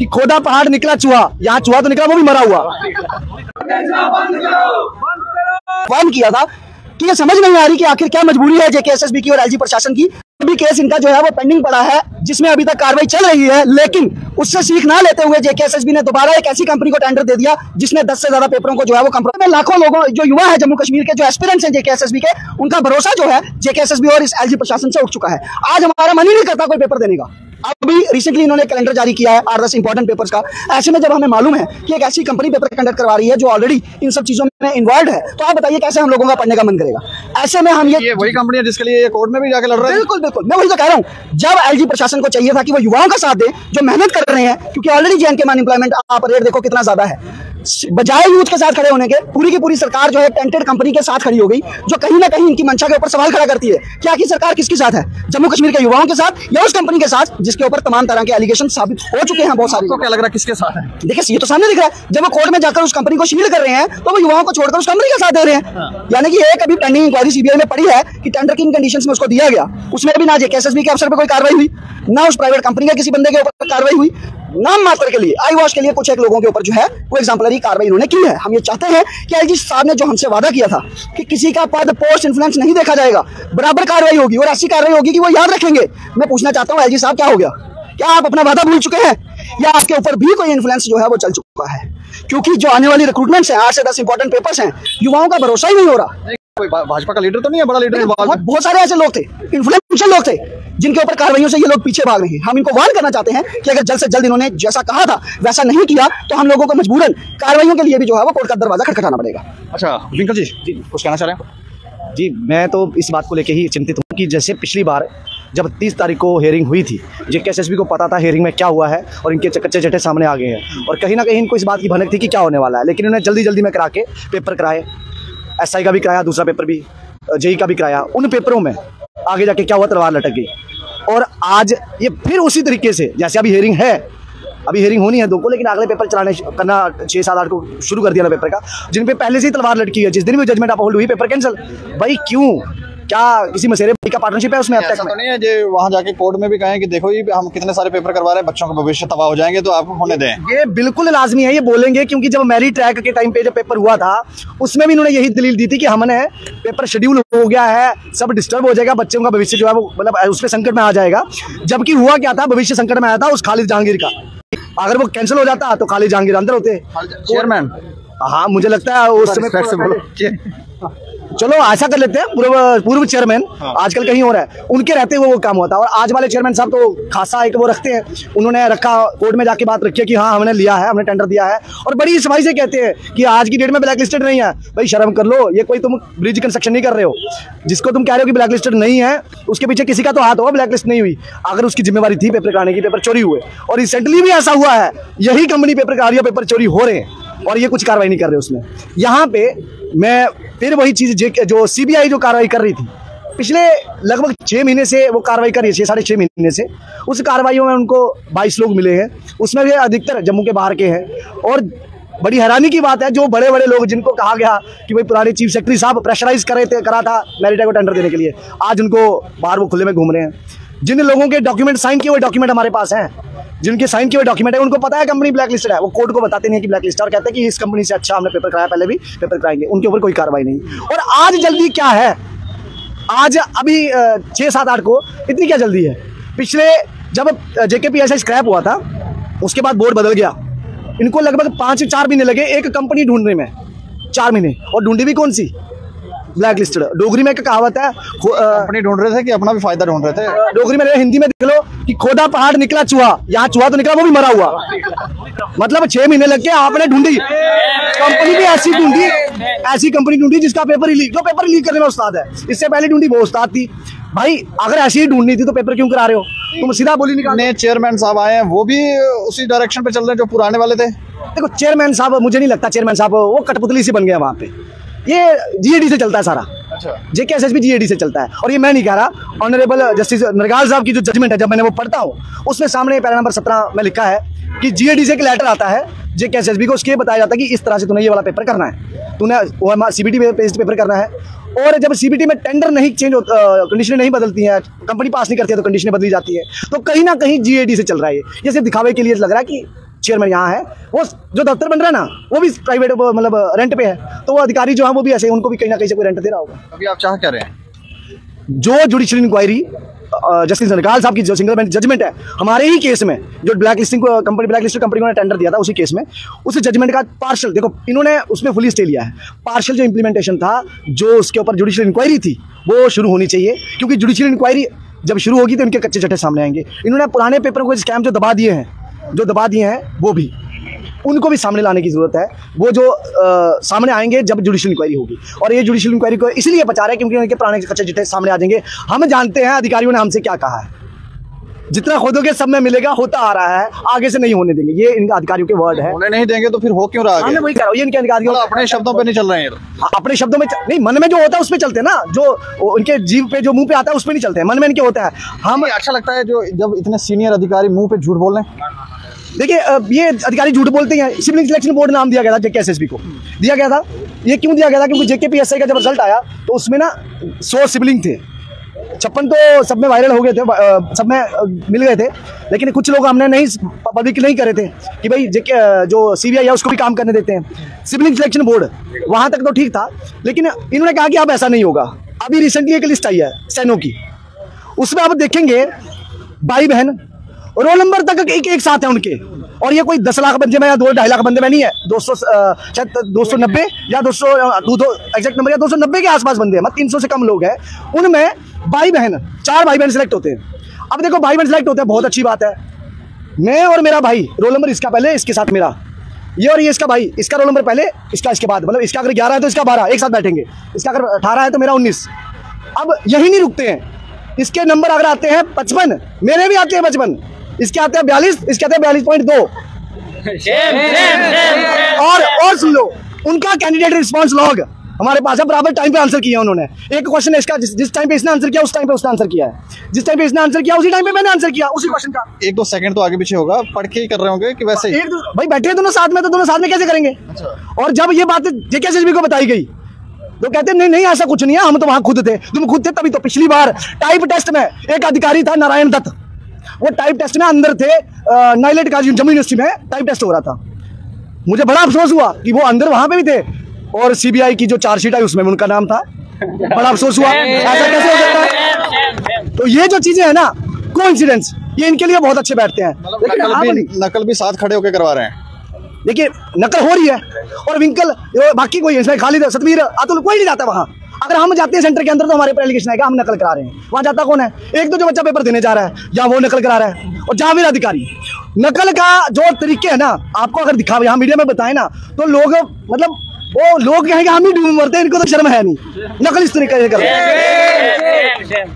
कि खोदा पहाड़ निकला चूहा। यहाँ चूहा तो निकला, वो भी मरा हुआ। बंद किया था। कि ये समझ नहीं आ रही कि आखिर क्या मजबूरी है जेकेएसएसबी की और एलजी प्रशासन की। अभी केस इनका जो है वो पेंडिंग पड़ा है, जिसमें अभी तक कार्रवाई चल रही है, लेकिन उससे सीख ना लेते हुए जेकेएसएसबी ने दोबारा एक ऐसी कंपनी को टेंडर दे दिया, जिसने 10 से ज़्यादा पेपरों को जो है वो कंपनी में लाखों लोगों जो युवा है जम्मू कश्मीर के, जो एस्पिरेंट्स हैं जेकेएसएसबी के, उनका भरोसा जो है, जेकेएसएसबी और इस एलजी प्रशासन से उठ चुका है। आज हमारा मन ही नहीं करता कोई पेपर देने का। अभी रिसेंटली इन्होंने कैलेंडर जारी किया है आर दस इंपॉर्टेंट पेपर्स का। ऐसे में जब हमें मालूम है कि एक ऐसी कंपनी पेपर कंडक्ट करवा रही है जो ऑलरेडी इन सब चीज़ों में इन्वॉल्व है तो आप बताइए कैसे हम लोगों का पढ़ने का मन करेगा। ऐसे में हम ये ये वही कंपनी है जिसके लिए ये कोर्ट में भी जाकर लड़ रहे हैं। बिल्कुल बिल्कुल। मैं वही तो कह रहा हूँ जब एलजी प्रशासन को चाहिए था कि वो युवाओं का साथ दे जो मेहनत कर रहे हैं क्योंकि ऑलरेडी जे एंड के मान एम्प्लॉयमेंट आप रेट देखो कितना ज़्यादा है। बजाय यूथ के साथ खड़े होने के पूरी की पूरी सरकार जो है टेंटेड कंपनी के साथ खड़ी हो गई जो कहीं ना कहीं इनकी मंशा के ऊपर सवाल खड़ा करती है क्या की सरकार किसके साथ है? जम्मू कश्मीर के युवाओं के साथ या उस कंपनी के साथ जिसके ऊपर तमाम तरह के एलिगेशन साबित हो चुके हैं बहुत सारे? क्या लग रहा है किसके साथ है? देखिए ये तो सामने दिख रहा है जब वो कोर्ट में जाकर उस कंपनी को शील्ड कर रहे हैं तो वो युवाओं को छोड़कर उस कंपनी के साथ दे रहे हैं। यानी कि एक अभी पेंडिंग इंक्वायरी सीबीआई में पड़ी है कि टेंडर किन कंडीशन में उसको दिया गया। उसमें भी ना जेकेएसएसबी के अफसर पे कोई कार्रवाई हुई ना उस प्राइवेट कंपनी के किसी बंदे के ऊपर कार्रवाई हुई। नाम मात्र के लिए आई वॉश के लिए कुछ एक लोगों के ऊपर जो है, वो एग्जाम्पलरी कार्रवाई इन्होंने की है। हम ये चाहते हैं कि एलजी साहब ने जो हमसे वादा किया था कि किसी का पद पोस्ट इन्फ्लुएंस नहीं देखा जाएगा, बराबर कार्रवाई होगी, और ऐसी कार्रवाई होगी कि वो याद रखेंगे। मैं पूछना चाहता हूँ एलजी साहब, क्या हो गया? क्या आप अपना वादा भूल चुके हैं? या आपके ऊपर भी कोई इन्फ्लुएंस जो है वो चल चुका है? क्योंकि जो आने वाली रिक्रूटमेंट्स हैं आठ से दस इंपॉर्टेंट पेपर्स हैं, युवाओं का भरोसा ही नहीं हो रहा। कोई भाजपा का लीडर तो नहीं है बड़ा लीडर इन्वॉल्व बहुत, बहुत सारे ऐसे लोग थे इन्फ्लुएंशियल लोग थे जिनके ऊपर कार्रवाइयों से ये लोग पीछे भाग रहे हैं। हम इनको वार्न करना चाहते हैं कि अगर जल्द से जल्द इन्होंने जैसा कहा था वैसा नहीं किया तो हम लोगों को मजबूरन कार्रवाइयों के लिए भी जो है वो कोर्ट का दरवाज़ा खटखटाना पड़ेगा। अच्छा विंकल जी जी कुछ कहना चाह रहे हैं? जी मैं तो इस बात को लेकर ही चिंतित हूँ कि जैसे पिछली बार जब 30 तारीख को हेयरिंग हुई थी जेके एस को पता था हेयरिंग में क्या हुआ है और इनके कच्चे चटे सामने आ गए हैं। और कहीं ना कहीं इनको इस बात की भनक थी कि क्या होने वाला है लेकिन उन्हें जल्दी जल्दी में करा के पेपर कराए। एसआई का भी कराया, दूसरा पेपर भी जेई का भी कराया। उन पेपरों में आगे जाके क्या हुआ? तलवार लटक गई। और आज ये फिर उसी तरीके से, जैसे अभी हेयरिंग है, अभी हेयरिंग होनी है दो को, लेकिन अगले पेपर चलाने करना छः सात, आठ को शुरू कर दिया ना पेपर का, जिन पे पहले से ही तलवार लटकी है, जिस दिन भी जजमेंट आप होल्ड हुई पेपर कैंसिल भाई क्यों? क्या किसी मसेरे का पार्टनरशिप है उसमें अब तक तो नहीं है जो वहाँ जाके कोर्ट में भी कहें कि देखो ये हम कितने सारे पेपर करवा रहे हैं बच्चों का भविष्य तबाह हो जाएँगे तो आपको होने दें। ये बिल्कुल लाजमी है ये बोलेंगे क्योंकि जब मैरी ट्रैक के टाइम पे जब पेपर हुआ था उसमें भी इन्होंने यही दलील दी थी कि हमने पेपर शेड्यूल हो गया है सब डिस्टर्ब हो जाएगा बच्चों का भविष्य जो है वो मतलब उसमें संकट में आ जाएगा। जबकि हुआ क्या था भविष्य संकट में आया था उस खालिद जहांगीर का। अगर वो कैंसिल हो जाता तो खालिद जहांगीर अंदर होते। चेयरमैन हाँ मुझे लगता है उस समय चलो ऐसा कर लेते हैं पूर्व पूर्व चेयरमैन आजकल कहीं हो रहा है उनके रहते हुए वो काम होता है और आज वाले चेयरमैन साहब तो खासा एक वो रखते हैं। उन्होंने रखा कोर्ट में जाके बात रखी है कि हाँ हमने लिया है हमने टेंडर दिया है। और बड़ी सफ़ाई से कहते हैं कि आज की डेट में ब्लैक लिस्टेड नहीं है। भाई शर्म कर लो ये कोई तुम ब्रिज कंस्ट्रक्शन नहीं कर रहे हो। जिसको तुम कह रहे हो कि ब्लैक लिस्टेड नहीं है उसके पीछे किसी का तो हाथ होगा ब्लैक लिस्ट नहीं हुई। अगर उसकी जिम्मेवारी थी पेपर कराने की पेपर चोरी हुए। और रिसेंटली भी ऐसा हुआ है यही कंपनी पेपर करा रही है पेपर चोरी हो रहे हैं। और ये कुछ कार्रवाई नहीं कर रहे उसमें। यहाँ पे मैं फिर वही चीज़ जे- सीबीआई जो कार्रवाई कर रही थी, पिछले लगभग छः महीने से वो कार्रवाई कर रही है साढ़े छः महीने से। उस कार्रवाइयों में उनको बाईस लोग मिले हैं। उसमें भी अधिकतर जम्मू के बाहर के हैं। और बड़ी हैरानी की बात है, जो बड़े बड़े लोग जिनको कहा गया कि भाई पुराने चीफ सेक्रेटरी साहब प्रेशराइज करे थे, करा था मैरिटा को टेंडर देने के लिए, आज उनको बाहर वो खुले में घूम रहे हैं। जिन लोगों के डॉक्यूमेंट साइन किए हुए डॉक्यूमेंट हमारे पास हैं। जिनके साइन किए हुए डॉक्यूमेंट है। उनको पता है कंपनी ब्लैक लिस्टेड है। वो कोर्ट को बताते नहीं है कि ब्लैक लिस्ट और कहते हैं कि इस कंपनी से अच्छा हमने पेपर कराया, पहले भी पेपर कराएँगे। उनके ऊपर कोई कार्रवाई नहीं। और आज जल्दी क्या है? आज, अभी छः सात आठ को, इतनी क्या जल्दी है? पिछले, जब जेके पी एस स्क्रैप हुआ था, उसके बाद बोर्ड बदल गया। इनको लगभग पाँच चार महीने लगे एक कंपनी ढूँढने में। चार महीने। और ढूंढी भी कौन सी? ब्लैक लिस्टेड डोगरी में एक कहावत है अ, कंपनी ढूंढ रहे थे कि अपना भी फ़ायदा ढूंढ रहे थे? डोगरी में हिंदी में देख लो कि खोदा पहाड़ निकला चूहा यहाँ चूहा तो निकला वो भी मरा हुआ। मतलब छह महीने लग के आपने ढूंढी। कंपनी भी ऐसी ढूंढी ऐसी कंपनी ढूंढी जिसका पेपर लीक जो पेपर लीक करने में उस्ताद है। इससे पहले ढूंढी वो उस्ताद थी। भाई अगर ऐसी ही ढूंढनी थी तो पेपर क्यों करा रहे हो? तुम सीधा बोली निकाल। नए चेयरमैन साहब आए हैं वो भी उसी डायरेक्शन पे चल रहे हैं जो पुराने वाले थे। देखो चेयरमैन साहब मुझे नहीं लगता चेयरमैन साहब वो कठपुतली से बन गया वहाँ पे। ये जीएडी से चलता है सारा। अच्छा। जे के एस एस भी जीएडी से चलता है। और ये मैं नहीं कह रहा ऑनरेबल जस्टिस नरगाल साहब की जो जजमेंट है जब मैंने वो पढ़ता हूँ उसमें सामने पैरा नंबर सत्रह में लिखा है कि जीएडी से एक लेटर आता है जे के एस एस बी को उसके बताया जाता है कि इस तरह से तूने ये वाला पेपर करना है। तूने सीबीटी बेस्ड पेपर करना है। और जब सीबीटी में टेंडर नहीं चेंज होता कंडीशनें नहीं बदलती हैं कंपनी पास नहीं करती है तो कंडीशनें बदली जाती है। तो कहीं ना कहीं जीएडी से चल रहा है ये सिर्फ़ दिखावे के लिए लग रहा है कि चेयरमैन यहाँ है। वो जो दफ्तर बन रहा है ना वो भी प्राइवेट मतलब रेंट पे है। तो वो अधिकारी जो है वो भी ऐसे उनको भी कहीं ना कहीं से कोई रेंट दे रहा होगा। अभी आप चाह क्या रहे हैं? जो जुडिशियल इंक्वायरी जस्टिस नरकाल साहब की जो सिंगल बेंच जजमेंट है हमारे ही केस में जो black listing company black listed company ने टेंडर दिया था उसी केस में उस जजमेंट का पार्शल देखो इन्होंने उसमें फुली स्टे लिया है। पार्शल जो इंप्लीमेंटेशन था जो उसके ऊपर जुडिशियल इंक्वायरी थी वो शुरू होनी चाहिए क्योंकि जुडिशियल इंक्वायरी जब शुरू होगी तो इनके कच्चे चट्टे सामने आएँगे। इन्होंने पुराने पेपर को स्कैम जो दबा दिए हैं जो दबा दिए हैं वो भी। उनको भी सामने लाने की ज़रूरत है। वो जो अ, सामने आएँगे जब जुडिशियल इंक्वायरी होगी। और ये जुडिशियल इंक्वायरी को इसलिए बचा रहे हैं क्योंकि उनके पुराने कच्चे चिट्ठे सामने आ जाएँगे। हम जानते हैं अधिकारियों ने हमसे क्या कहा है। जितना खोदोगे सब में मिलेगा होता आ रहा है। आगे से नहीं होने देंगे। ये इन अधिकारियों के वर्ड है। नहीं देंगे तो फिर हो क्यों रहा है वही कह रहा हूँ। ये इनके अधिकारियों मतलब अपने शब्दों पे नहीं चल रहे हैं तो। अपने शब्दों में नहीं मन में जो होता है उस पे चलते ना। जो उनके जीव पे जो मुँह पे आता है उस पे नहीं चलते मन में इनके होता है। हम हमें अच्छा लगता है जो जब इतने सीनियर अधिकारी मुँह पे झूठ बोल रहे हैं। देखिए ये अधिकारी झूठ बोलते हैं सिविल सिलेक्शन बोर्ड नाम दिया गया था जेके एस को। दिया गया था। ये क्यों दिया गया था? क्योंकि जेके पी का जब रिज़ल्ट आया तो उसमें ना सौ सिबलिंग थे। छप्पन तो सब में वायरल हो गए थे सब में मिल गए थे। लेकिन कुछ लोग हमने नहीं पब्लिक नहीं करे थे कि भाई जो सीबीआई है, उसको भी काम करने देते हैं। सिविल सिलेक्शन बोर्ड, वहाँ तक तो ठीक था, लेकिन इन्होंने कहा कि अब ऐसा नहीं होगा। अभी रिसेंटली एक लिस्ट आई है, सैनो की। उसमें आप देखेंगे भाई बहन रोल नंबर तक एक एक साथ है उनके। और ये कोई दस लाख बंदे में या दो, ढाई लाख बंदे में नहीं है। दो सौ शायद दो सौ नब्बे या दो सौ एग्जैक्ट नंबर या दो सौ नब्बे के आसपास बंदे हैं। मतलब तीन सौ से कम लोग हैं। उनमें भाई बहन, चार भाई बहन सिलेक्ट होते हैं। अब देखो, भाई बहन सिलेक्ट होते हैं, बहुत अच्छी बात है। मैं और मेरा भाई रोल नंबर इसका पहले, इसके साथ मेरा। ये और ये इसका भाई, इसका रोल नंबर पहले, इसका इसके बाद। मतलब इसका अगर ग्यारह है तो इसका बारह, एक साथ बैठेंगे। इसका अगर अठारह है तो मेरा उन्नीस। अब यही नहीं रुकते हैं। इसके नंबर अगर आते हैं, पचपन। मेरे भी आते हैं पचपन। इसके आते हैं बयालीस इसके आते हैं बयालीस पॉइंट दो। और और सुन लो उनका कैंडिडेट रिस्पांस लॉग हमारे पास है बराबर टाइम पे आंसर किया उन्होंने। एक क्वेश्चन है इसका जिस, जिस टाइम पे इसने आंसर किया उस टाइम पे उसने आंसर किया है। जिस टाइम पे इसने आंसर किया उसी टाइम पे मैंने आंसर किया उसी क्वेश्चन का। एक दो सेकंड तो आगे पीछे होगा पढ़ के ही कर रहे होंगे कि वैसे ही। एक भाई बैठे हैं दोनों साथ में तो दोनों साथ में कैसे करेंगे? अच्छा। और जब ये बात जेके को बताई गई तो कहते नहीं नहीं ऐसा कुछ नहीं है हम तो वहाँ खुद थे। तुम खुद थे तभी तो पिछली बार। टाइप टेस्ट में एक अधिकारी था नारायण दत्त। वो टाइप टेस्ट में अंदर थे नाइलेट का जम्मू यूनिवर्सिटी में टाइप टेस्ट हो रहा था। मुझे बड़ा अफसोस हुआ कि वो अंदर वहाँ पे भी थे। और सीबीआई की जो चार्जशीट आई उसमें उनका नाम था। बड़ा अफसोस हुआ। ऐसा कैसे हो सकता है? तो ये जो चीज़ें है ना कोइंसिडेंस ये इनके लिए बहुत अच्छे बैठते हैं। मतलब लेकिन नकल भी नकल भी साथ खड़े होकर करवा रहे हैं। देखिए नकल हो रही है। और विंकल बाकी कोई है, इसमें खालिद सतवीर अतुल कोई नहीं जाता वहाँ। अगर हम जाते हैं सेंटर के अंदर तो हमारे पर एलिगेशन आएगा हम नकल करा रहे हैं। वहाँ जाता कौन है? एक तो जो बच्चा पेपर देने जा रहा है या वो नकल करा रहा है। और जहाँ फिर अधिकारी नकल का जो तरीके है ना आपको अगर दिखा यहाँ मीडिया में बताए ना तो लोग मतलब वो लोग कहेंगे हम ही डूब मरते हैं इनको तो शर्म है नहीं। नकल इस तरीके से कर।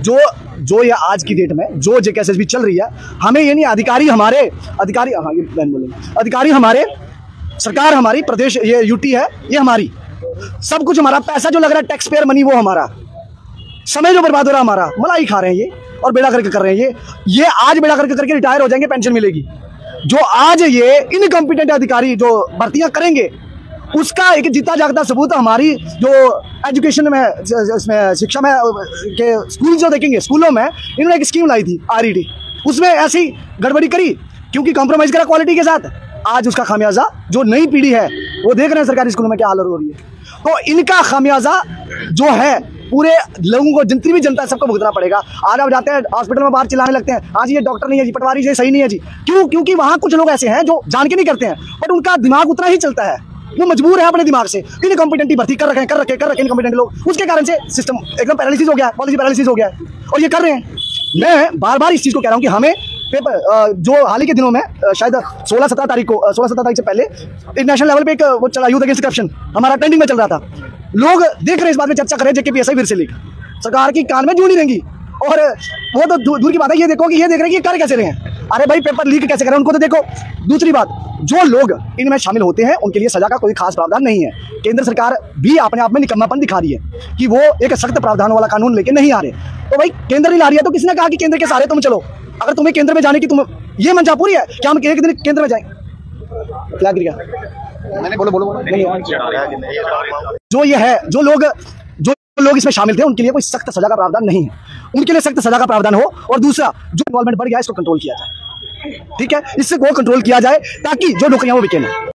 जो जो ये आज की डेट में जो जे भी चल रही है हमें ये नहीं अधिकारी हमारे अधिकारी हाँ ये बोलेंगे अधिकारी हमारे सरकार हमारी प्रदेश ये यूटी है ये हमारी। सब कुछ हमारा, पैसा जो लग रहा है टैक्स पेयर मनी वो हमारा। समय जो बर्बाद हो रहा है हमारा, मलाई खा रहे हैं ये, और बेड़ा करके कर रहे हैं ये। ये आज बेड़ा करके करके रिटायर हो जाएँगे पेंशन मिलेगी। जो आज ये इनकम्पिटेंट अधिकारी जो भर्तियाँ करेंगे, उसका एक जीता जागता सबूत हमारी जो एजुकेशन में, इसमें शिक्षा में, के स्कूल जो देखेंगे स्कूलों में, इन्होंने एक स्कीम लाई थी आर उसमें ऐसी गड़बड़ी करी, क्योंकि कॉम्प्रोमाइज करा क्वालिटी के साथ। आज उसका खामियाजा, जो नई पीढ़ी है, वो देख रहे हैं सरकारी स्कूलों में क्या हालत हो रही है। तो इनका खामियाजा जो है, पूरे लोगों को, जितनी भी जनता है, सबको भुगतना पड़ेगा। आज आप जाते हैं हॉस्पिटल में बाहर चिल्लाने लगते हैं। आज ये डॉक्टर नहीं है जी, पटवारी जी, सही नहीं है जी। क्यों? क्योंकि वहाँ कुछ लोग ऐसे हैं जो जान के नहीं करते हैं। बट उनका दिमाग उतना ही चलता है। वो मजबूर है अपने दिमाग से। इनकम्पिटेंटी भर्ती कर रखे कर रखे कर रखे इनकम्पिटेंट लोग। उसके कारण से सिस्टम एकदम पैरालिसिस हो गया पॉलिसी पैरालिसिस हो गया। और ये कर रहे हैं। मैं बार बार इस चीज़ को कह रहा हूँ कि हमें पेपर जो हाल ही के दिनों में शायद सोलह सत्रह तारीख को सोलह सत्रह तारीख से पहले इंटरनेशनल लेवल पे एक वो चला यूथ अगेंस्ट करप्शन हमारा ट्रेंडिंग में चल रहा था। लोग देख रहे हैं इस बात में चर्चा कर रहे जेके पी फिर से सरकार की कान में जू नहीं रहेंगी। और वो तो दूर दूर की बात है ये देखो कि ये देख रहे हैं कि कर कैसे रहे हैं। अरे भाई पेपर लीक कैसे करें उनको तो देखो। दूसरी बात जो लोग इनमें शामिल होते हैं उनके लिए सजा का कोई खास प्रावधान नहीं है। केंद्र सरकार भी अपने आप में निकम्मापन दिखा रही है कि वो एक सख्त प्रावधान वाला कानून लेके नहीं आ रहे। तो भाई केंद्र नहीं ला रही है तो किसने कहा कि केंद्र के सहारे तुम चलो? अगर तुम्हें केंद्र में जाने की तुम ये मंचापूरी है कि हम एक दिन केंद्र में जाएँ? क्या मैंने बोलो बोलो। जो ये है जो लोग लोग इसमें शामिल थे, उनके लिए कोई सख्त सजा का प्रावधान नहीं है। उनके लिए सख्त सजा का प्रावधान हो और दूसरा, जो इन्वॉल्वमेंट बढ़ गया इसको कंट्रोल किया जाए। ठीक है? इससे वो कंट्रोल किया जाए ताकि जो नौकरियाँ वो बिके ना।